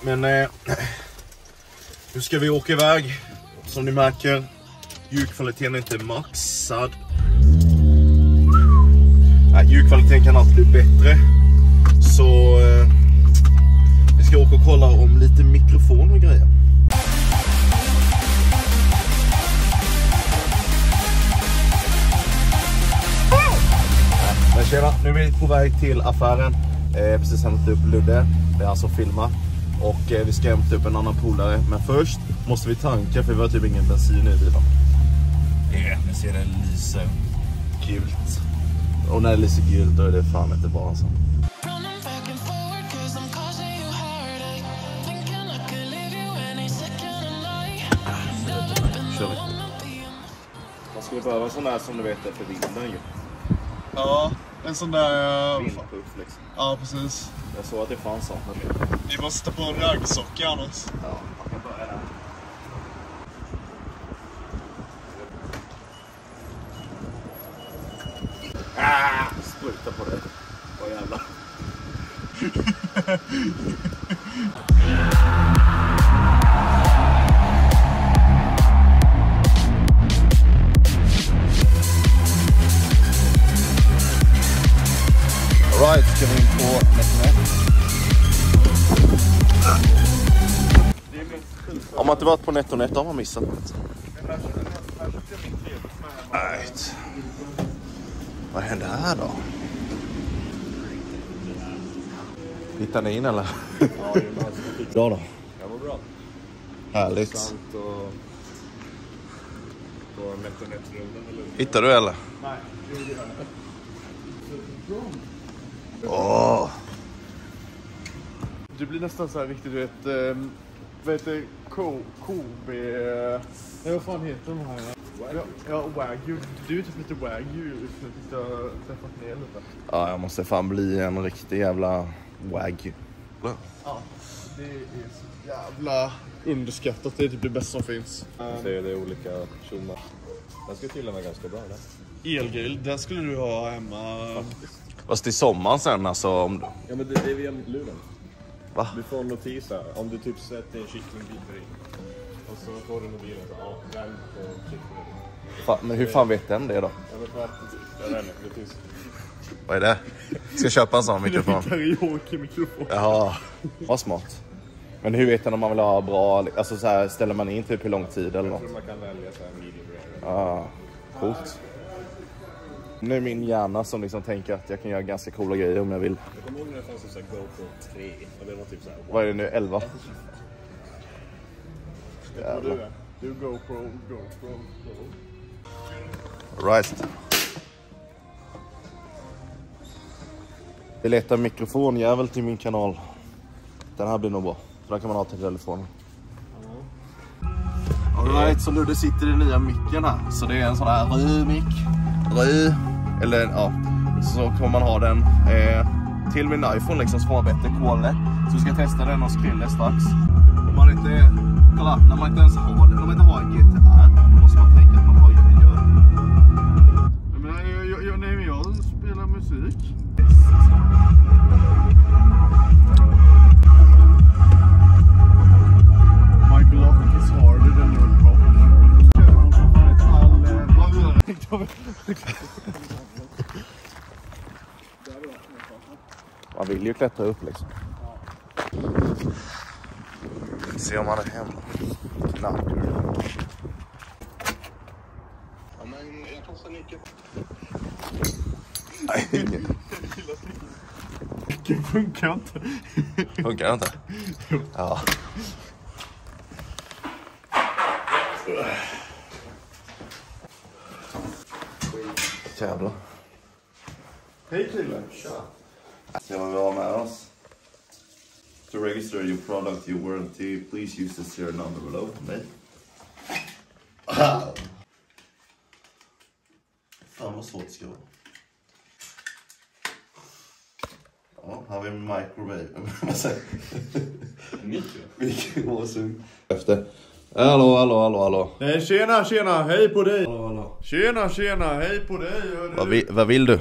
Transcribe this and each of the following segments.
Men eh, nu ska vi åka iväg. Som ni märker, ljudkvaliteten är inte maxad. Nej, ljudkvaliteten kan alltid bli bättre. Så eh, vi ska åka och kolla om lite mikrofon och grejer. Men tjena, nu är vi på väg till affären. Eh, precis hämtat upp Ludde, det är alltså han som filmar. Och eh, vi ska hämta upp en annan polare. Men först måste vi tanka för vi har typ ingen bensin i bilen. Yeah, nu ser det lyser gult. Och när det lyser gult då är det fan inte bra alltså. Kör vi. Man skulle behöva en sån där som du vet är för vinden ju. Ja, en sån där... eh, Vindpuff liksom. Ja, precis. Jag såg att det fanns sånt. Vi måste ta på en raggsocka annars. Ja, man kan börja där. Ah, spruta på det. Vad jävlar. Alright, ska vi in på NetNet. Om man inte varit på NetOnNet har man missat något. Right. Vad hände här då? Hittar ni in eller? Ja, det är Bra då. Det var bra. Härligt. Hittar du eller? Nej, Åh. Du blir nästan så här riktigt, du vet... Um, vad heter Ko- Kobe... eh, vad fan heter de här? Ja, ja Wagyu. Du är typ lite Wagyu just nu. Tills du har träffat ner lite. Ja, jag måste fan bli en riktig jävla wagyu. Ja, det är så jävla underskattat. Det är typ det bästa som finns. Jag säger det är olika tjommar. Den ska tydligen vara ganska bra den. Elgrill, den skulle du ha hemma. Fast i sommaren sen alltså. Om... Ja men det, det är via luren. Va? Du får en notis här. Om du typ sätter en kycklingbit i. Och så får du mobilen så ja, vänd på kycklingen. Fan, men hur fan vet den det då? Ja men för att, jag vet inte, det finns... Vad är det? Ska jag köpa en sån mikrofon? Karaoke-mikrofon. Jaha, vad smart. Men hur vet den om man vill ha bra, alltså så här, ställer man in typ hur lång tid eller Jag något? tror man kan välja så här medium rare. Ah, coolt. Nu är min hjärna som liksom tänker att jag kan göra ganska coola grejer om jag vill. Jag kommer ihåg när det fanns en sån här GoPro 3 och det var typ så här. Vad är det nu, 11? Och du GoPro, GoPro, Go. Right. Vi letar mikrofonjävel till min kanal. Den här blir nog bra. För den kan man ha till telefonen. Alright, så Ludde sitter i nya micken här. Så det är en sån här röd mick. Röd. Eller ja, så kommer man ha den eh, till min iPhone liksom så får man bättre quality. Så vi ska testa den hos Krille strax. Om man inte, kolla, när man inte ens har den, om man inte har en GTR, då måste man tänka att man har Man vill ju klättra upp liksom. Se om han är hemma. Knackar. Nej, Det funkar inte. funkar det inte? Ja. Jävlar. Hej Krille. Ska vi ha med oss? To register your product, your warranty, please use the serial number below. Nej. Fan vad svårt det ska vara. Ja, här har vi microwave. Vad säger Mikro? Mikrosugn. Efter. Hallå, hallå, hallå, hallå. Nej, tjena, tjena, hej på dig. Tjena, tjena, hej på dig. Vad, vi, vad vill du?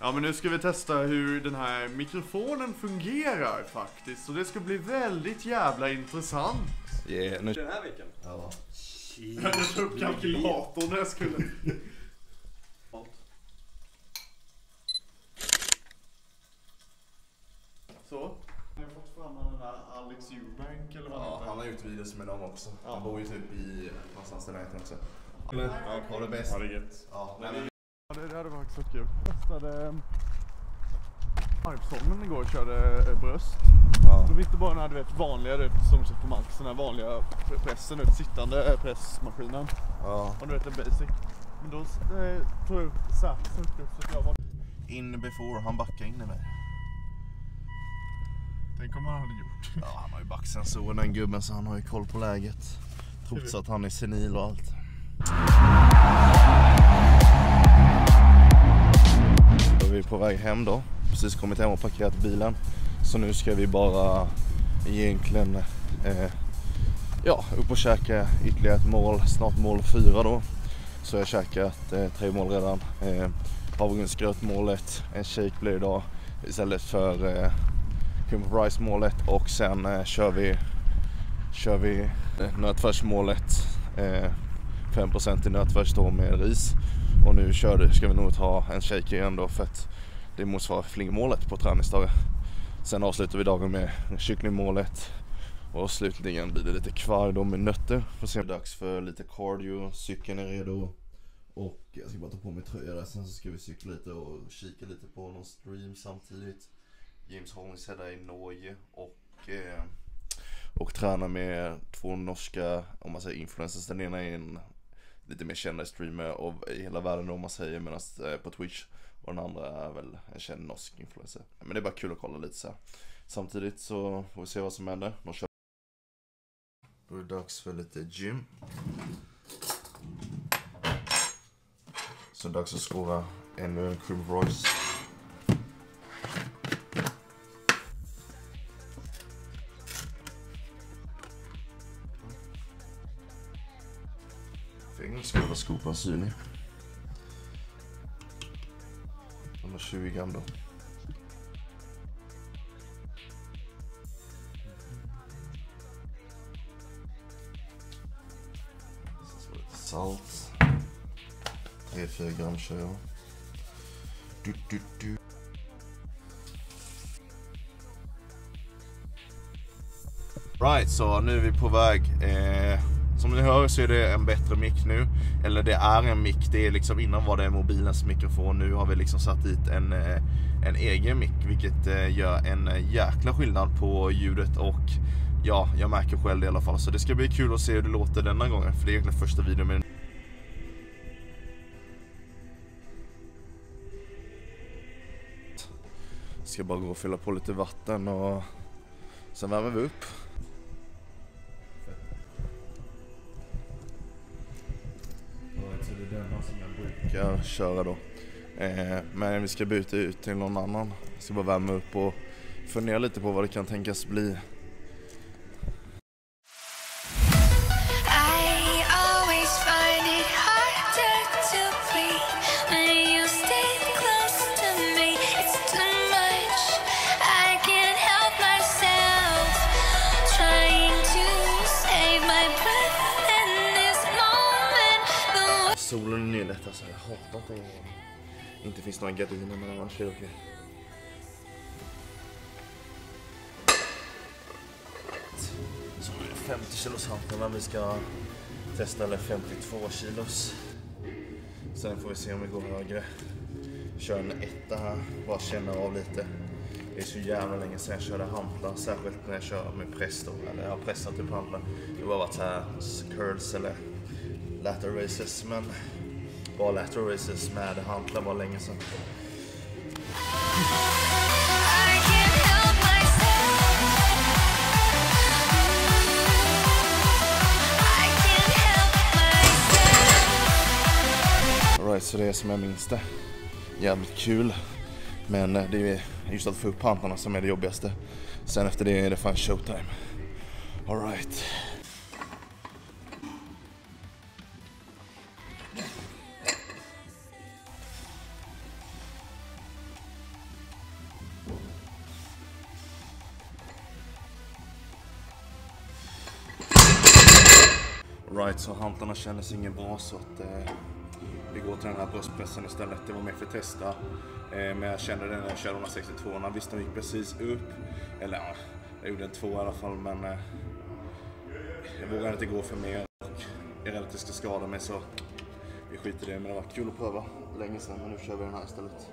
Ja men nu ska vi testa hur den här mikrofonen fungerar faktiskt. Och det ska bli väldigt jävla intressant. Yeah, nu... Den här veckan? Ja. Jag tog upp kalkylatorn när jag skulle... Så. Har jag fått fram den där Alex Eubank eller vad Ja, han han heter? Med dem också. Han bor ju typ i någonstans där närheten också. Ja, Ha det bäst. Ha det gött. Ja, det, det hade faktiskt varit kul. Testade Harpsången igår och körde eh, bröst. ja. Då fick du bara den här du vet, vanliga du vet, som du sätter på max, den här vanliga pre- pressen, du vet, sittande eh, pressmaskinen. ja. Och du vet en basic. Men då eh, tog jag upp satsen upp så jag var... In before, han backade in i mig. Tänk om han hade gjort. Ja, han har ju backsensorer den gubben så han har ju koll på läget. Trots att han är senil och allt. Då är vi på väg hem då. Precis kommit hem och parkerat bilen. Så nu ska vi bara egentligen eh, ja, upp och käka ytterligare ett mål. Snart mål fyra då. Så jag har käkat eh, tre mål redan. Eh, Havregrynsgrötmålet, en shake blir idag istället för eh, cream på rice målet och sen eh, kör vi kör vi eh, nötfärsmålet eh, 5% i nötfärs då med ris och nu kör det, ska vi nog ta en shake igen då för att det motsvarar flingmålet på träningsdagar. Sen avslutar vi dagen med kycklingmålet och slutligen blir det lite kvar då med nötter. Får se. Dags för lite cardio, cykeln är redo och jag ska bara ta på mig tröja där sen så ska vi cykla lite och kika lite på någon stream samtidigt. James Hollingshead är i Norge och, eh, och tränar med två norska, om man säger influencers. Den ena är en lite mer känd streamer av, hela världen om man säger, medan eh, på Twitch. Och den andra är väl en känd norsk influencer. Men det är bara kul att kolla lite så här. Samtidigt så får vi se vad som händer. De kör... Då är det dags för lite gym. Så det är dags att skåra ännu en Cream Royce. På var skopan 120 gram då. Salt. 3-4 gram kör jag. Du, du, du. Right, så nu är vi på väg. Eh, som ni hör så är det en bättre mick nu. Eller det är en mick. Det är liksom innan var det mobilens mikrofon. Nu har vi liksom satt dit en, eh, en egen mick. Vilket eh, gör en eh, jäkla skillnad på ljudet och ja, jag märker själv det i alla fall. Så det ska bli kul att se hur det låter denna gången. För det är egentligen första videon med Ska bara gå och fylla på lite vatten och sen värmer vi upp. Brukar köra då. Eh, men vi ska byta ut till någon annan. Jag ska bara värma upp och fundera lite på vad det kan tänkas bli. Helvete alltså. Jag hatar att det inte finns några gardiner men annars är det okej. Så har är 50 kilos hanteln vi ska testa eller 52 kilos. Sen får vi se om vi går högre. Kör en etta här, bara känna av lite. Det är så jävla länge sedan jag körde hantlar, särskilt när jag kör med press då. Eller jag har pressat typ hantlar. Det har bara varit så här curls eller latter races men bara lateral races med hantlar var länge sedan. Alright, så det är som jag minns det. Jävligt kul. Men eh, det är just att få upp hantlarna som är det jobbigaste. Sen efter det är det fan showtime. Alright. Right, så hantarna känner sig inget bra så att eh, vi går till den här bröstpressen istället. Det var mer för att testa. Eh, men jag kände det när jag körde 162 orna Visst, de gick precis upp. Eller ja, jag gjorde en två i alla fall men eh, jag vågar inte gå för mer. Och jag är rädd att det ska skada mig så vi skiter i det. Men det var kul att pröva länge sedan men nu kör vi den här istället.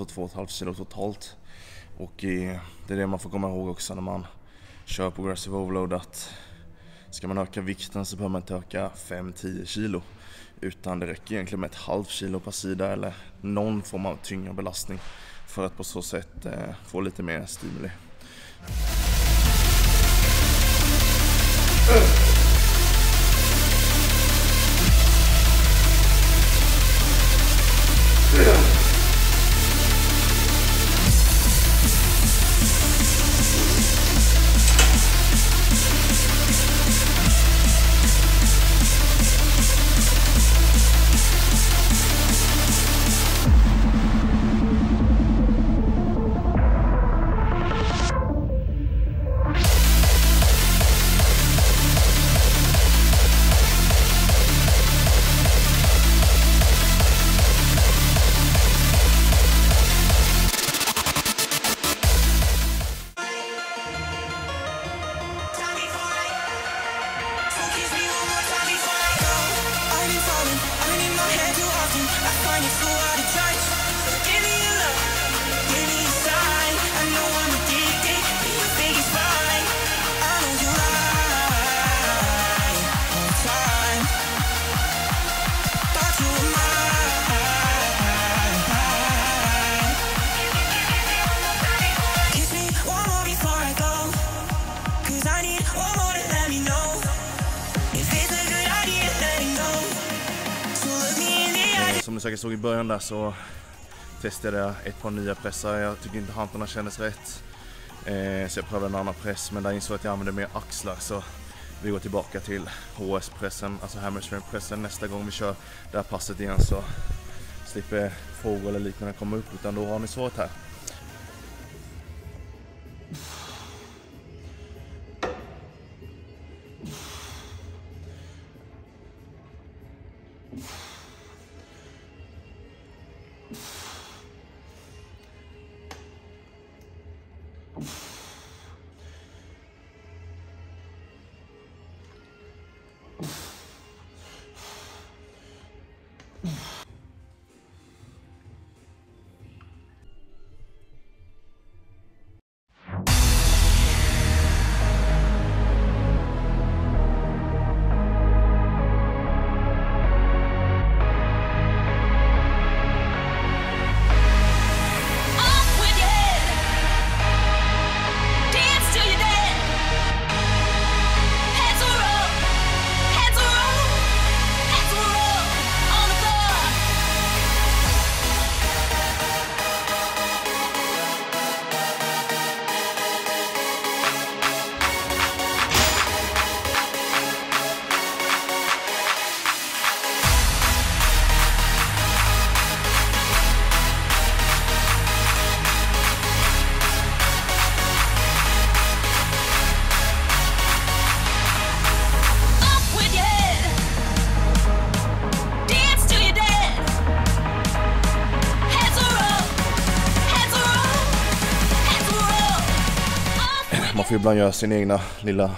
Alltså 2,5 kilo totalt. Och det är det man får komma ihåg också när man kör progressive overload att ska man öka vikten så behöver man inte öka 5-10 kilo. Utan det räcker egentligen med ett halvt kilo per sida eller någon form av tyngre belastning för att på så sätt eh, få lite mer stimuli. Yeah. säkert såg i början där så testade jag ett par nya pressar. Jag tyckte inte hantarna kändes rätt. Eh, så jag prövade en annan press men där insåg jag att jag använde mer axlar så vi går tillbaka till HS-pressen, alltså hammerstring-pressen nästa gång vi kör det här passet igen så slipper frågor eller liknande komma upp utan då har ni svaret här. you får ju ibland göra sin egna lilla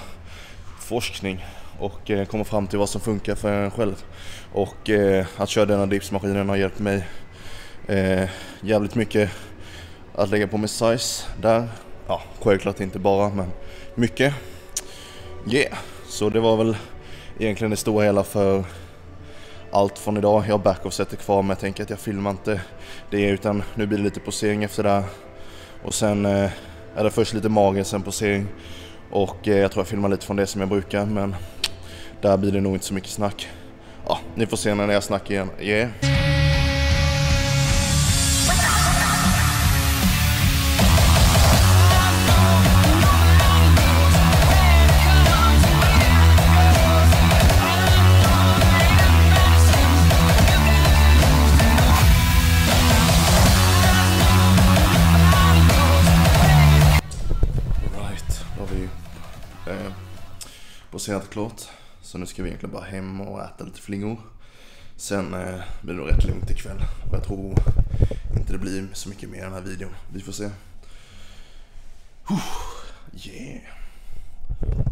forskning och eh, komma fram till vad som funkar för en själv. Och eh, att köra denna dipsmaskinen har hjälpt mig eh, jävligt mycket att lägga på mig size där. Ja, självklart inte bara men mycket. Yeah, så det var väl egentligen det stora hela för allt från idag. Jag har backoff-sätter kvar men jag tänker att jag filmar inte det utan nu blir det lite posering efter det här. Och sen eh, eh, är det först lite magen, sen posering. Och eh, jag tror jag filmar lite från det som jag brukar men där blir det nog inte så mycket snack. Ja, ni får se när jag snackar igen. Yeah. Poserat klart. Så nu ska vi egentligen bara hem och äta lite flingor. Sen eh, blir det nog rätt lugnt ikväll. Och jag tror inte det blir så mycket mer i den här videon. Vi får se. Huh, yeah.